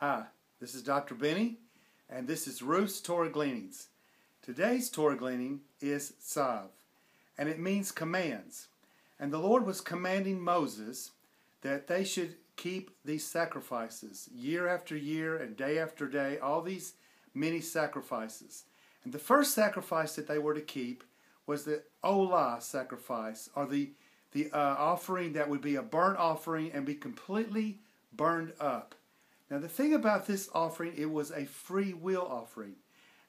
Hi, this is Dr. Benny, and this is Ruth's Torah Gleanings. Today's Torah gleaning is Tzav, and it means commands. And the Lord was commanding Moses that they should keep these sacrifices year after year and day after day, all these many sacrifices. And the first sacrifice that they were to keep was the Olah sacrifice, or the, the uh, offering that would be a burnt offering and be completely burned up. Now, the thing about this offering, it was a free will offering.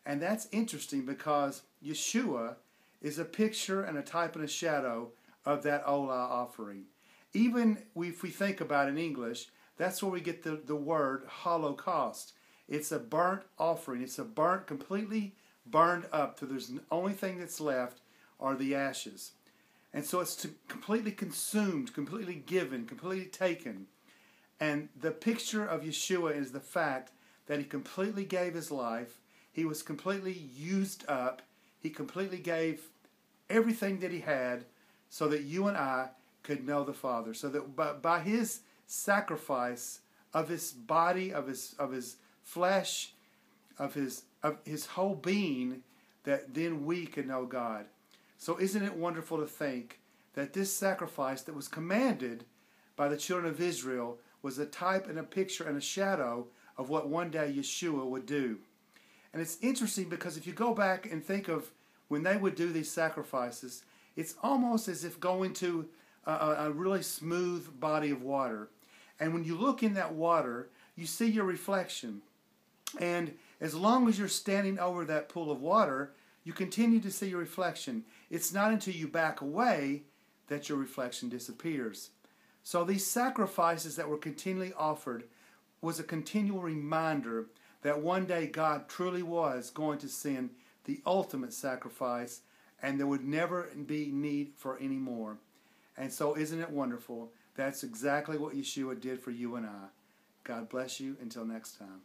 And that's interesting because Yeshua is a picture and a type and a shadow of that Olah offering. Even if we think about it in English, that's where we get the, the word Holocaust. It's a burnt offering. It's a burnt, completely burned up. So there's the only thing that's left are the ashes. And so it's completely consumed, completely given, completely taken. And the picture of Yeshua is the fact that he completely gave his life, he was completely used up, he completely gave everything that he had so that you and I could know the Father. So that by, by his sacrifice of his body, of his of his flesh, of his of his whole being, that then we could know God. So isn't it wonderful to think that this sacrifice that was commanded by the children of Israel was a type and a picture and a shadow of what one day Yeshua would do. And it's interesting because if you go back and think of when they would do these sacrifices, it's almost as if going to a, a, really smooth body of water. And when you look in that water, you see your reflection. And as long as you're standing over that pool of water, you continue to see your reflection. It's not until you back away that your reflection disappears. So these sacrifices that were continually offered was a continual reminder that one day God truly was going to send the ultimate sacrifice and there would never be need for any more. And so isn't it wonderful? That's exactly what Yeshua did for you and I. God bless you. Until next time.